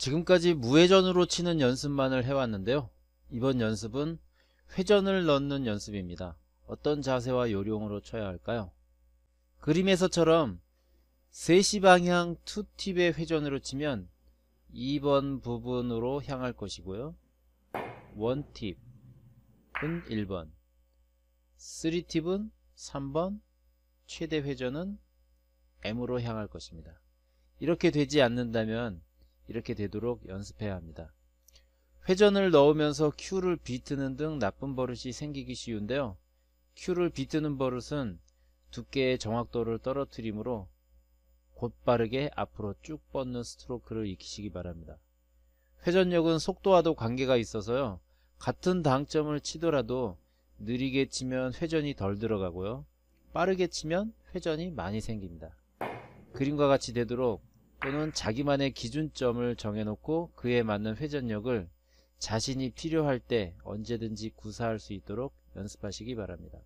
지금까지 무회전으로 치는 연습만을 해왔는데요. 이번 연습은 회전을 넣는 연습입니다. 어떤 자세와 요령으로 쳐야 할까요? 그림에서처럼 3시 방향 투팁의 회전으로 치면 2번 부분으로 향할 것이고요. 1팁은 1번 3팁은 3번 최대 회전은 M으로 향할 것입니다. 이렇게 되지 않는다면 이렇게 되도록 연습해야 합니다. 회전을 넣으면서 Q를 비트는 등 나쁜 버릇이 생기기 쉬운데요. Q를 비트는 버릇은 두께의 정확도를 떨어뜨리므로 곧바르게 앞으로 쭉 뻗는 스트로크를 익히시기 바랍니다. 회전력은 속도와도 관계가 있어서요. 같은 당점을 치더라도 느리게 치면 회전이 덜 들어가고요. 빠르게 치면 회전이 많이 생깁니다. 그림과 같이 되도록 또는 자기만의 기준점을 정해놓고 그에 맞는 회전력을 자신이 필요할 때 언제든지 구사할 수 있도록 연습하시기 바랍니다.